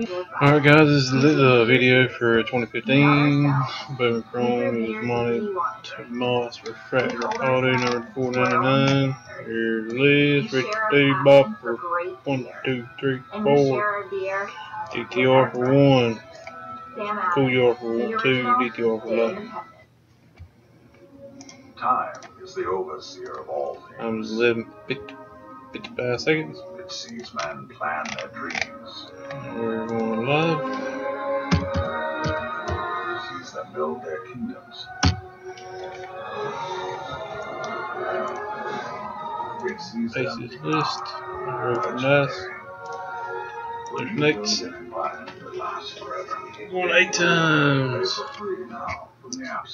Alright guys, this is the video for 2015 Bowman Chrome is Monty Moss Refractor Auto number 499. Here's Liz, Richard D. Bob for 1, 2, 3, 4. DTR for 1. Couillard for 2. DTR for 11. Time is the overseer of all I'm things. 11, 50, 55 seconds. It sees men plan their dreams. We're going live. It sees them build their kingdoms. It sees Faces list. Dice. There's next. Going eight times.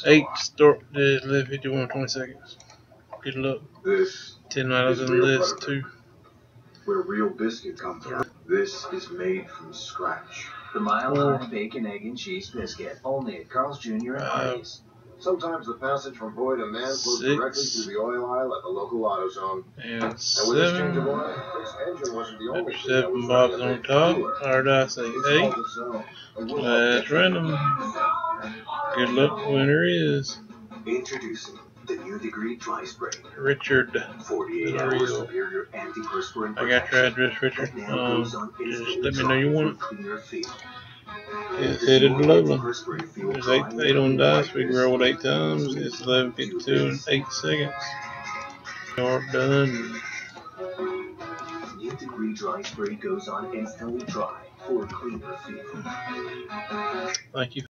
Eight start live 51 20 seconds. Good luck. This 10 miles in the list, two. Where real biscuit comes from. This is made from scratch. The Mile Four. Oh. High Bacon, Egg, and Cheese Biscuit, only at Carl's Jr. and Five. Hardee's. Sometimes the passage from boy to man flows directly through the oil aisle at the local auto zone. And And with this change of seven. oil, Rick's engine wasn't the only Number thing that seven, was Bob's running a on top. cooler. Our say eight. called the zone. Last random. Good luck, winner is Introducing the new Degree Dry Spray. Richard. 48 There hours superior antiperspirant I got your address, Richard. Um, just let me know you want feel. It's headed your below them. antiperspirant feel There's eight, eight on dice. We can roll it eight times. It's 11.52 and 8 seconds. Start done. New Degree Dry Spray goes on instantly dry for a cleaner feel. Thank you.